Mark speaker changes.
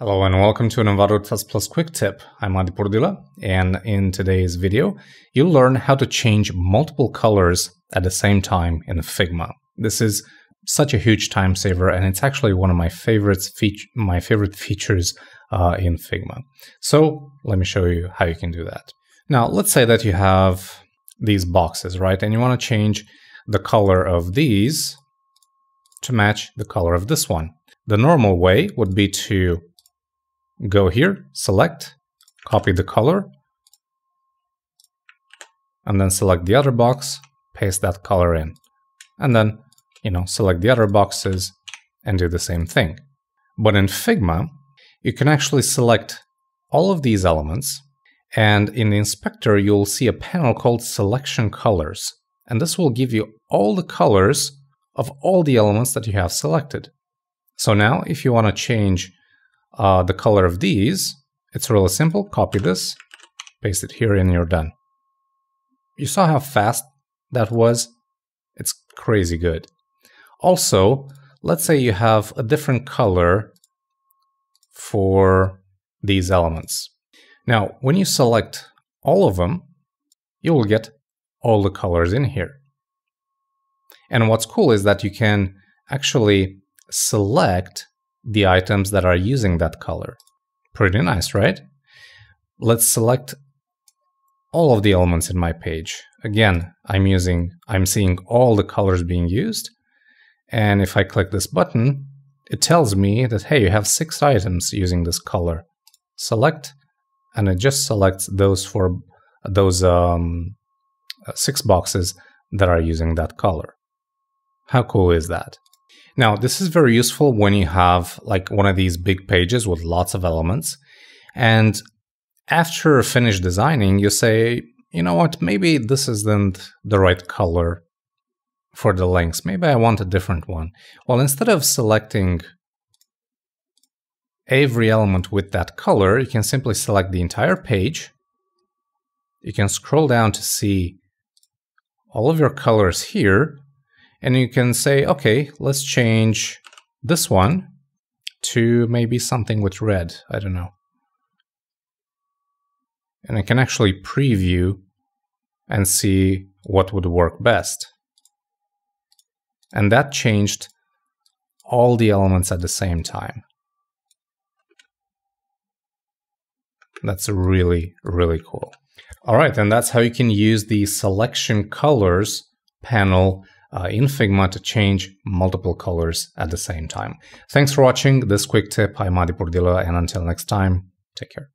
Speaker 1: Hello and welcome to an Envato Plus quick tip. I'm Adi Purdila and in today's video you'll learn how to change multiple colors at the same time in Figma. This is such a huge time saver and it's actually one of my favorites my favorite features uh, in Figma. So let me show you how you can do that. Now let's say that you have these boxes, right? And you want to change the color of these to match the color of this one. The normal way would be to go here, select, copy the color, and then select the other box, paste that color in. And then, you know, select the other boxes and do the same thing. But in Figma, you can actually select all of these elements and in the inspector you'll see a panel called selection colors and this will give you all the colors of all the elements that you have selected. So now if you want to change uh, the color of these, it's really simple. Copy this, paste it here, and you're done. You saw how fast that was? It's crazy good. Also, let's say you have a different color for these elements. Now, when you select all of them, you will get all the colors in here. And what's cool is that you can actually select the items that are using that color. Pretty nice, right? Let's select all of the elements in my page. Again, I'm using, I'm seeing all the colors being used. And if I click this button, it tells me that, hey, you have six items using this color. Select, and it just selects those for those um, six boxes that are using that color. How cool is that? Now, this is very useful when you have like one of these big pages with lots of elements. And after finish designing, you say, you know what, maybe this isn't the right color for the links. Maybe I want a different one. Well, instead of selecting every element with that color, you can simply select the entire page. You can scroll down to see all of your colors here and you can say, okay, let's change this one to maybe something with red. I don't know. And I can actually preview and see what would work best. And that changed all the elements at the same time. That's really, really cool. All right, and that's how you can use the selection colors panel uh, in Figma to change multiple colors at the same time. Thanks for watching this quick tip. I'm Adi Purdila, and until next time, take care.